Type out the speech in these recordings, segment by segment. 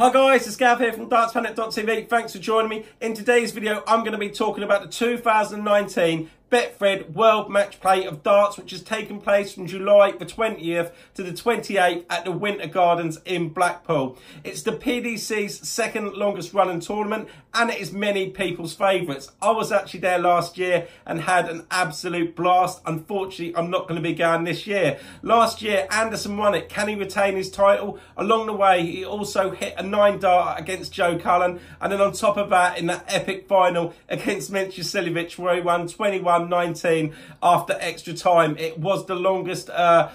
Hi guys, it's Gav here from DartsPlanet.tv. Thanks for joining me. In today's video, I'm going to be talking about the 2019 Betfred World Match Play of Darts, which has taken place from July the 20th to the 28th at the Winter Gardens in Blackpool. It's the PDC's second longest running tournament and it is many people's favourites. I was actually there last year and had an absolute blast. Unfortunately, I'm not going to be going this year. Last year, Anderson won it. Can he retain his title? Along the way, he also hit a nine dart against Joe Cullen. And then on top of that, in that epic final against Mensur Suljović, where he won 21 19 after extra time. It was the longest uh,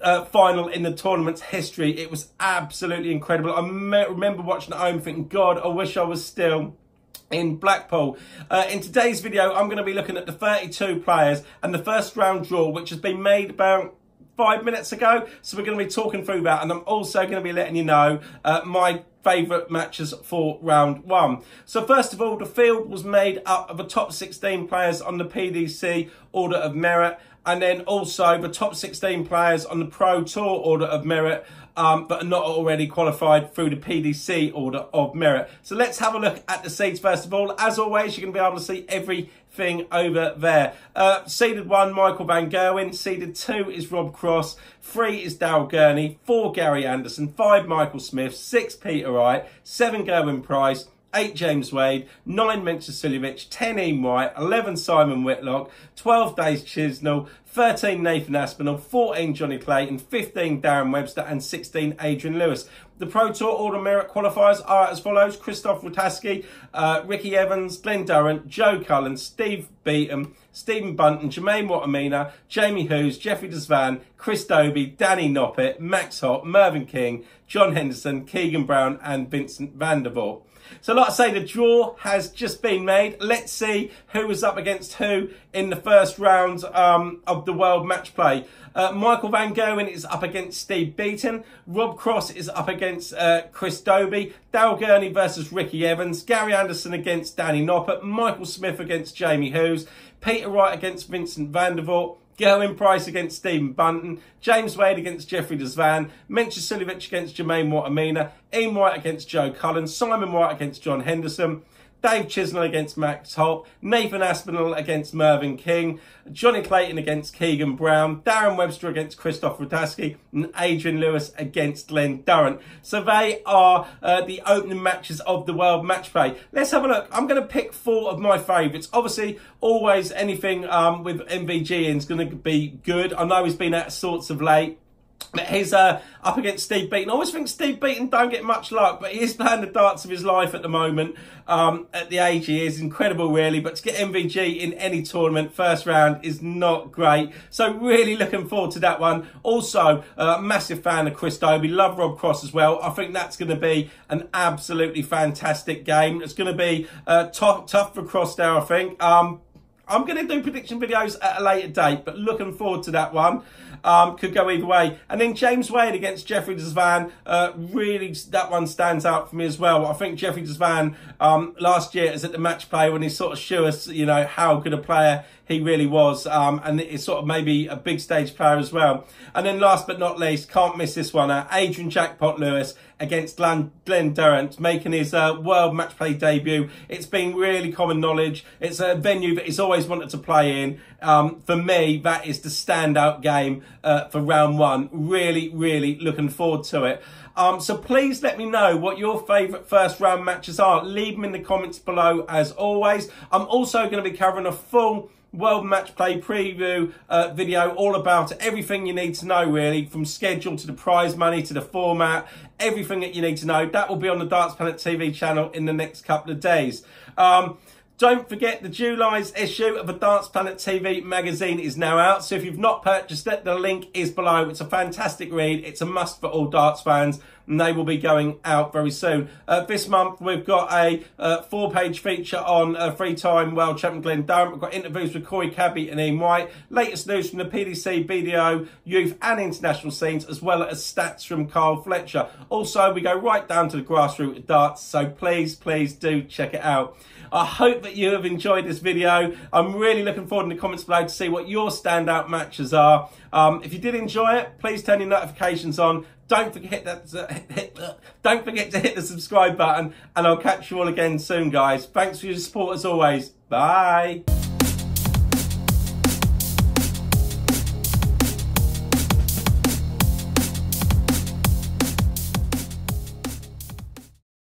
uh, final in the tournament's history. It was absolutely incredible. I me- remember watching at home thinking, God, I wish I was still in Blackpool. Uh, in today's video, I'm going to be looking at the 32 players and the first round draw, which has been made about five minutes ago. So we're going to be talking through that. And I'm also going to be letting you know uh, my favourite matches for round one. So first of all, the field was made up of the top 16 players on the PDC Order of Merit and then also the top 16 players on the Pro Tour Order of Merit um, but are not already qualified through the PDC Order of Merit. So let's have a look at the seeds first of all. As always, you're going to be able to see everything over there. Uh, seeded one, Michael Van Gerwen. Seeded two is Rob Cross. Three is Daryl Gurney. Four, Gary Anderson. Five, Michael Smith. Six, Peter Wright. Seven, Gerwyn Price. 8 James Wade, 9 Mensur Suljović, 10 Ian White, 11 Simon Whitlock, 12 Dave Chisnall, 13 Nathan Aspinall, 14 Jonny Clayton, 15 Darren Webster and 16 Adrian Lewis. The Pro Tour Order Merit qualifiers are as follows. Krzysztof Ratajski, uh, Ricky Evans, Glen Durrant, Joe Cullen, Steve Beaton, Stephen Bunting, Jermaine Wattimena, Jamie Hughes, Jeffrey de Zwaan, Chris Dobey, Danny Noppert, Max Hopp, Mervyn King, John Henderson, Keegan Brown and Vincent van. So like I say, the draw has just been made. Let's see who was up against who in the first round um, of the World Match Play. Uh, Michael Van Gerwen is up against Steve Beaton. Rob Cross is up against uh, Chris Dobey. Daryl Gurney versus Ricky Evans. Gary Anderson against Danny Noppert. Michael Smith against Jamie Hughes. Peter Wright against Vincent van der Voort. Gerwyn Price against Stephen Bunting, James Wade against Jeffrey Desvan, Mensur Suljović against Jermaine Wattimena, Ian White against Joe Cullen, Simon White against John Henderson, Dave Chisnall against Max Hopp, Nathan Aspinall against Mervyn King, Jonny Clayton against Keegan Brown, Darren Webster against Krzysztof Ratajski, and Adrian Lewis against Glen Durrant. So they are uh, the opening matches of the World Match Play. Let's have a look. I'm going to pick four of my favourites. Obviously, always anything um, with MVG is going to be good. I know he's been out of sorts of late. But he's uh, up against Steve Beaton. I always think Steve Beaton don't get much luck, but he is playing the darts of his life at the moment. Um, at the age he is, incredible really. But to get MVG in any tournament, first round, is not great. So really looking forward to that one. Also, a uh, massive fan of Chris Dobey. Love Rob Cross as well. I think that's going to be an absolutely fantastic game. It's going to be uh, tough, tough for Cross there, I think. Um, I'm going to do prediction videos at a later date, but looking forward to that one. Um, could go either way. And then James Wade against Jeffrey de Zwaan, uh, really, that one stands out for me as well. I think Jeffrey de Zwaan um, last year is at the match play when he sort of showed us, you know, how good a player he really was. Um, and it's sort of maybe a big stage player as well. And then last but not least, can't miss this one, uh, Adrian Jackpot Lewis against Glenn, Glen Durrant, making his uh, world match play debut. It's been really common knowledge. It's a venue that he's always wanted to play in. Um, for me, that is the standout game uh, for round one. Really, really looking forward to it. Um, so please let me know what your favourite first round matches are. Leave them in the comments below as always. I'm also going to be covering a full World Match Play preview uh, video all about everything you need to know really from schedule to the prize money to the format everything that you need to know that will be on the Darts Planet TV channel in the next couple of days um, don't forget the July's issue of the Darts Planet TV magazine is now out. So if you've not purchased it, the link is below. It's a fantastic read. It's a must for all darts fans and they will be going out very soon. Uh, this month we've got a uh, four-page feature on uh, three-time world champion Glen Durrant. We've got interviews with Corey Cadby and Ian White, latest news from the PDC, BDO, youth and international scenes, as well as stats from Carl Fletcher. Also, we go right down to the grassroots darts, so please, please do check it out. I hope that you have enjoyed this video. I'm really looking forward in the comments below to see what your standout matches are. Um, if you did enjoy it, please turn your notifications on. Don't forget that. Don't forget to hit the subscribe button, and I'll catch you all again soon, guys. Thanks for your support as always. Bye.